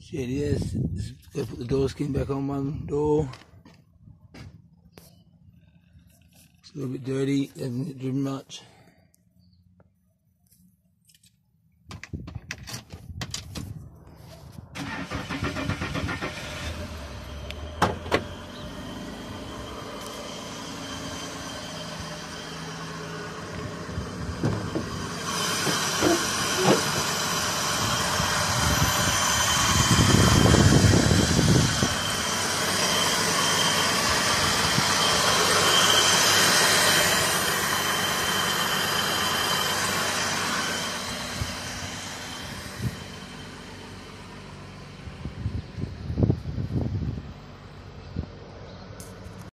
Shit, yes. Gotta put the door skin back on my door. It's a little bit dirty, Doesn't driven much.